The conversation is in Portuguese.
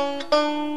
Música